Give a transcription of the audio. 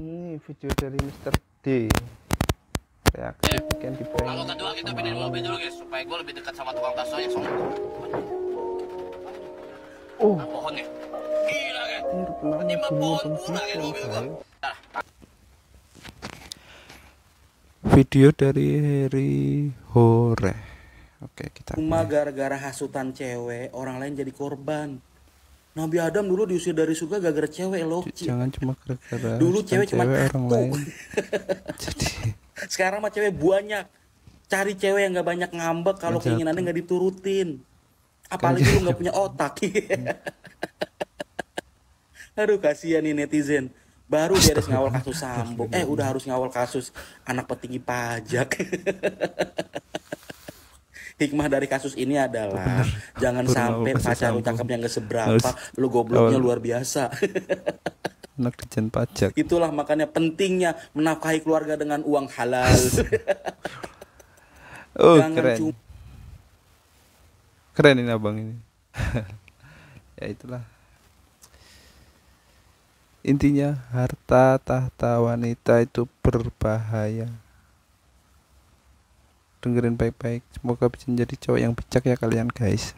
ini video dari Mr. D reaksi weekend di prank Kalau kedua kita pindahin malam. mobil dulu guys supaya gue lebih dekat sama tukang baksonya soalnya. oh Nah, pohonnya. Gila kan? ini pohon ya bisa, mobil guys. Nah, video dari Heri Hore oke kita Cuma gara-gara hasutan cewek, orang lain jadi korban. Nabi Adam dulu diusir dari surga gara-gara cewek loh. Jangan cuma gara-gara Dulu cewek cuma orang satu. lain jadi Sekarang mah cewek banyak. Cari cewek yang gak banyak ngambek kalau keinginannya gak diturutin. Apalagi lu gak punya otak. Aduh kasihan nih netizen. Baru beres ngawal kasus Sambo. Eh udah harus ngawal kasus anak petinggi pajak. Hikmah dari kasus ini adalah jangan Baru sampai pacar lu Sambo. cakepnya gak seberapa, Harus lu gobloknya ngawal. luar biasa. anak dijen pajak Itulah makanya pentingnya menafkahi keluarga dengan uang halal. oh Jangan keren cuma- keren ini abang ini ya itulah intinya harta tahta wanita itu berbahaya dengerin baik-baik. Semoga bisa menjadi cowok yang bijak ya kalian guys